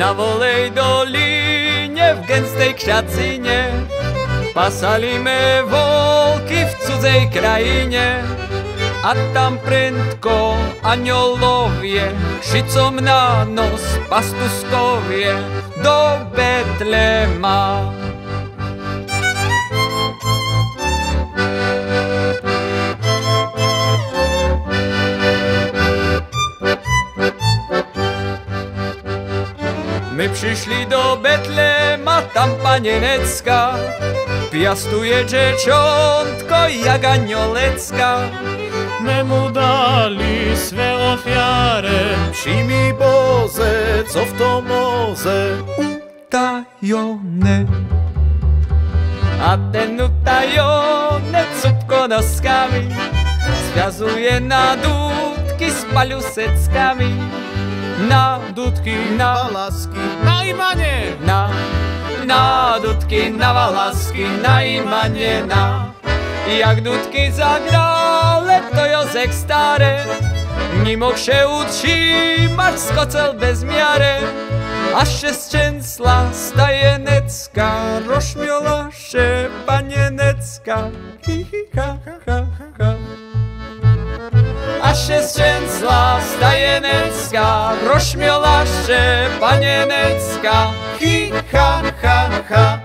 na volej dolíne v genstej kšacine Pasali me volky v cudzej krajine a tam prędko aniolovie Šicom na nos pastuskovie do Betlema My přišli do Betlema, tam panenecka Piastuje dzieciątko jak aniolecka. My mu dali swe ofiary, Przyjmij Boże, co w to może. Utajone. A ten utajone cupko noskami Związuje na dudki z paluseckami Na dudki, na A laski na imanie, na Na dudki, na walasky, na imanie, na. Jak dudki zagrale, to Jozek stary Nie mógł się utrzymać, skocel bez miary Aż się zczęsla stajenecka Rośmiola się panienecka Hi, hi, ha, ha, ha, ha. Aż się zczęsla stajenecka Rośmiola się panienecka Hi, ha, ha, ha